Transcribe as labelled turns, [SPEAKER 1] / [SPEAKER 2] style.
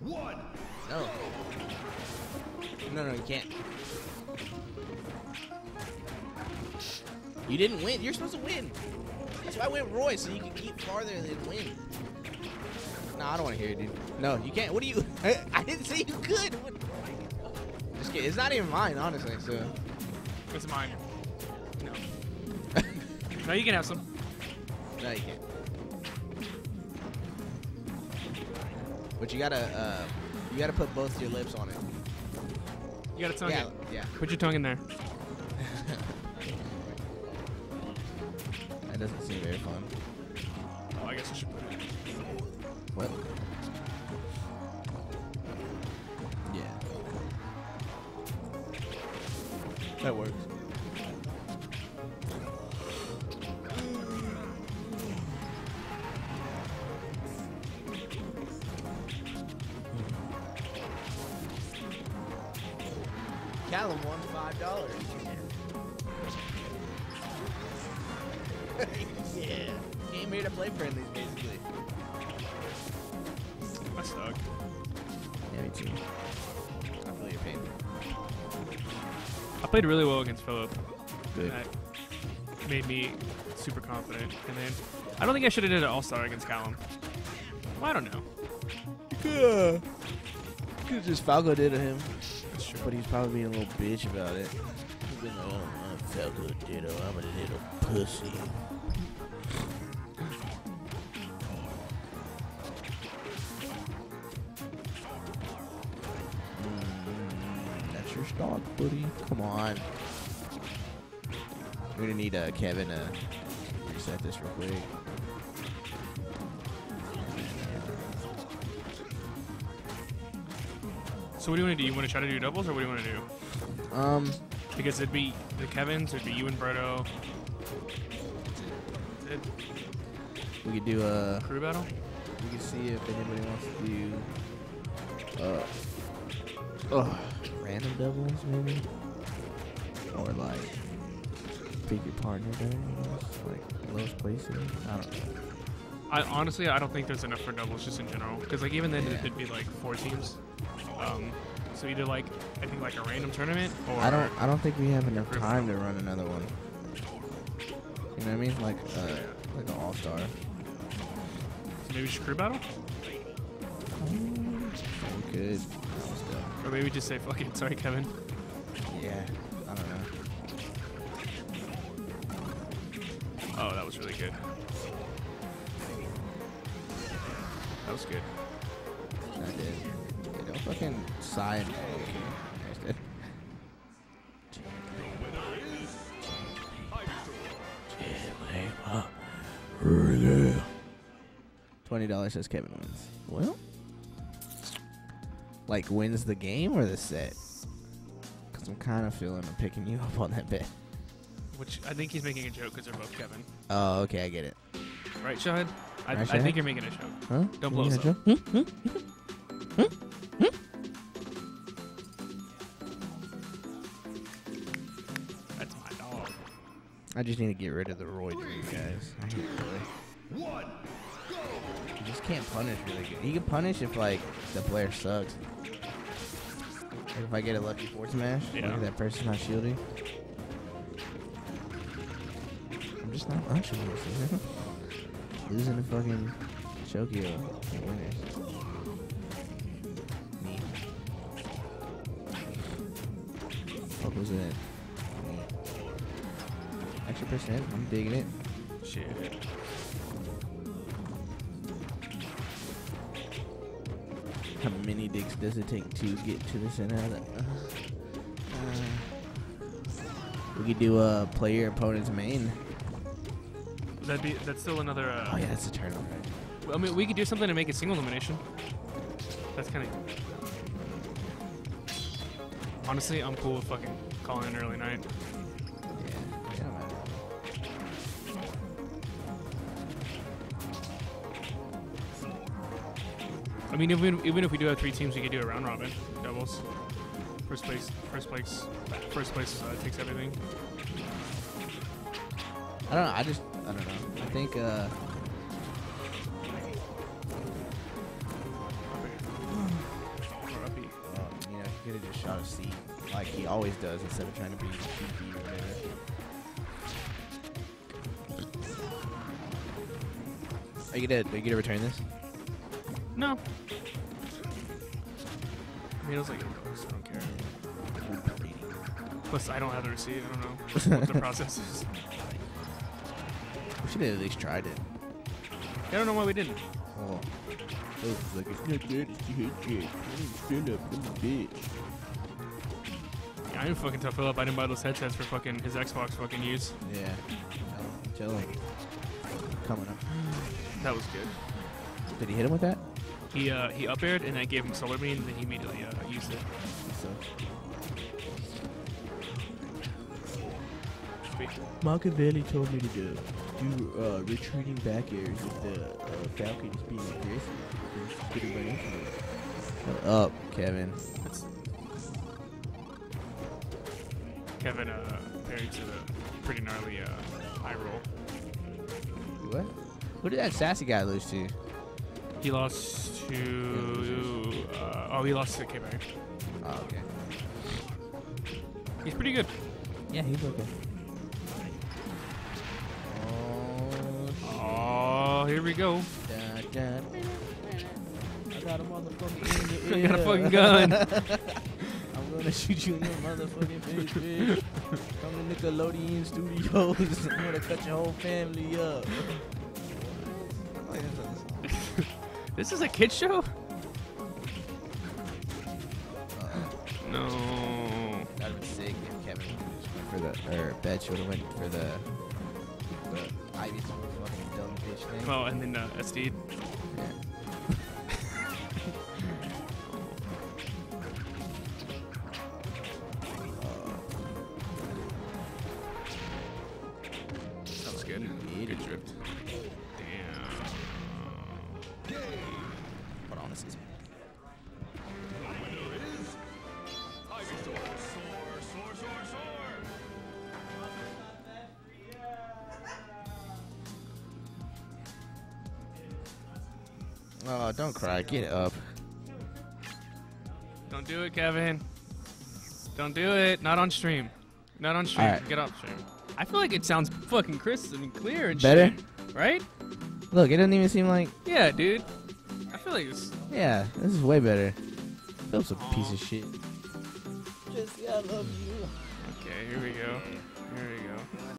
[SPEAKER 1] One.
[SPEAKER 2] No. No, no, you can't. You didn't win. You're supposed to win. That's why I went Roy, so you can keep farther than win. No, I don't want to hear it, dude. No, you can't. What do you? I didn't say you could. Just kidding. It's not even mine, honestly. So.
[SPEAKER 3] It's mine. No. no, you can have some.
[SPEAKER 2] No, you can't. But you gotta, uh, you gotta put both your lips on it.
[SPEAKER 3] You gotta tongue
[SPEAKER 2] Yeah,
[SPEAKER 3] in.
[SPEAKER 2] yeah.
[SPEAKER 3] Put your tongue in there.
[SPEAKER 2] That doesn't seem very fun.
[SPEAKER 3] Oh, I guess I should put it.
[SPEAKER 2] What? Yeah. That works. Callum won five dollars. yeah. Came here to play friendlies, basically.
[SPEAKER 3] I suck.
[SPEAKER 2] Yeah, me too. I feel your pain.
[SPEAKER 3] I played really well against Philip.
[SPEAKER 2] Good.
[SPEAKER 3] That made me super confident. And then I don't think I should have did an All Star against Callum. Well, I don't know.
[SPEAKER 2] Yeah. Cause just Falco did to him,
[SPEAKER 3] That's true.
[SPEAKER 2] but he's probably being a little bitch about it. He's been like, oh, man, Falco ditto. I'm a little pussy. Mm, that's your stock, buddy. Come on. We're gonna need uh, Kevin to reset this real quick.
[SPEAKER 3] So what do you want to do? You want to try to do doubles, or what do you want to do?
[SPEAKER 2] Um,
[SPEAKER 3] Because it'd be the Kevin's, it'd be you and. It,
[SPEAKER 2] we could do a.
[SPEAKER 3] crew battle.
[SPEAKER 2] We can see if anybody wants to do uh oh, random doubles maybe. Or like pick your partner doubles, like lowest placing. I don't know.
[SPEAKER 3] I honestly, I don't think there's enough for doubles just in general. Because like even then,
[SPEAKER 2] Yeah.
[SPEAKER 3] it'd be like four teams. Um, so either like I think like a random tournament, or
[SPEAKER 2] I don't I don't think we have enough time to run another one. You know what I mean? Like uh like an all star.
[SPEAKER 3] So maybe just crew battle,
[SPEAKER 2] We could.
[SPEAKER 3] or maybe just say fuck it. Sorry, Kevin.
[SPEAKER 2] Yeah. I don't know.
[SPEAKER 3] Oh, that was really good. That was good.
[SPEAKER 2] I did. Yeah, don't fucking sigh and I did. Twenty dollars says Kevin wins. Well, like wins the game or the set? Cause I'm kind of feeling I'm picking you up on that bet.
[SPEAKER 3] Which I think he's making a joke because they're both Kevin.
[SPEAKER 2] Oh, okay, I get it.
[SPEAKER 3] Right, Shahid? I, I think you're making a joke.
[SPEAKER 2] Huh?
[SPEAKER 3] Don't blow us up.
[SPEAKER 2] joke? Hmm? Hmm?
[SPEAKER 3] That's my dog.
[SPEAKER 2] I just need to get rid of the Roy guys. I hate Roy.
[SPEAKER 1] One.
[SPEAKER 2] He just can't punish really good. He can punish if like the player sucks. Like if I get a lucky forward smash,
[SPEAKER 3] Yeah.
[SPEAKER 2] look at that person's not shielding. I'm just not punching this, you? Losing to fucking Chokio. Fuck was that? Extra percent, I'm digging it.
[SPEAKER 3] Shit.
[SPEAKER 2] How many digs does it take to get to the center the? Uh, we could do a player opponent's main.
[SPEAKER 3] That'd be that's still another. Uh,
[SPEAKER 2] Oh yeah, that's a tournament. Right?
[SPEAKER 3] I mean, we could do something to make it single elimination. That's kind of. Honestly, I'm cool with fucking calling an early night.
[SPEAKER 2] Yeah, yeah, don't matter.
[SPEAKER 3] I mean, even even if we do have three teams, we could do a round robin doubles. First place, first place, first place uh, takes everything.
[SPEAKER 2] I don't know. I just I don't know. I think uh y'all to see, like he always does, instead of trying to be cheeky or whatever. Are you gonna, are you gonna return this?
[SPEAKER 3] No. I mean, it was like eight bucks. I don't care. Plus, I don't have the receipt. I don't know what the process is.
[SPEAKER 2] We should have at least tried it.
[SPEAKER 3] I don't know why we didn't.
[SPEAKER 2] Oh. Oh, it's like, it's not good, it's your head, Stand up, I'm a bitch.
[SPEAKER 3] Yeah, I didn't fucking tell Philip I didn't buy those headsets for fucking his Xbox fucking use.
[SPEAKER 2] Yeah. No, chilling. Coming up.
[SPEAKER 3] That was good.
[SPEAKER 2] Did he hit him with that?
[SPEAKER 3] He uh he up aired and I gave him solar beam, and then he immediately uh, used it.
[SPEAKER 2] So.
[SPEAKER 3] Sweet.
[SPEAKER 2] Machiavelli told me to do, do uh, retreating back airs if the uh, Falcon is being aggressive. Just Get right into it. Shut up, Kevin.
[SPEAKER 3] Kevin uh parried to the pretty gnarly uh high roll.
[SPEAKER 2] What? Who did that sassy guy lose to?
[SPEAKER 3] He lost to uh, oh he lost to K Bag.
[SPEAKER 2] Oh, okay.
[SPEAKER 3] He's pretty good.
[SPEAKER 2] Yeah, he's okay.
[SPEAKER 3] Here we go.
[SPEAKER 2] dun, dun. I got a motherfucking
[SPEAKER 3] I got a fucking gun.
[SPEAKER 2] I'm gonna shoot you in your motherfucking face, bitch. Come to Nickelodeon Studios. I'm gonna cut your whole family up.
[SPEAKER 3] This is a kid show? No.
[SPEAKER 2] That'd been sick if Kevin would've went for the or Betch would have went for the the Ivy fucking dumb bitch thing.
[SPEAKER 3] Oh, and then uh, SD.
[SPEAKER 2] Yeah.
[SPEAKER 3] That was good. Good drift. Damn.
[SPEAKER 2] Hold on, Oh, don't cry. Get up.
[SPEAKER 3] Don't do it, Kevin. Don't do it. Not on stream. Not on stream.
[SPEAKER 2] Alright.
[SPEAKER 3] Get off stream. I feel like it sounds fucking crisp and clear and
[SPEAKER 2] Better?
[SPEAKER 3] shit. Right?
[SPEAKER 2] Look, it doesn't even seem like.
[SPEAKER 3] Yeah, dude. I feel like it's.
[SPEAKER 2] Yeah, this is way better. Phil's a piece of shit. Jesse, I love you.
[SPEAKER 3] Okay, here we go. Here we go.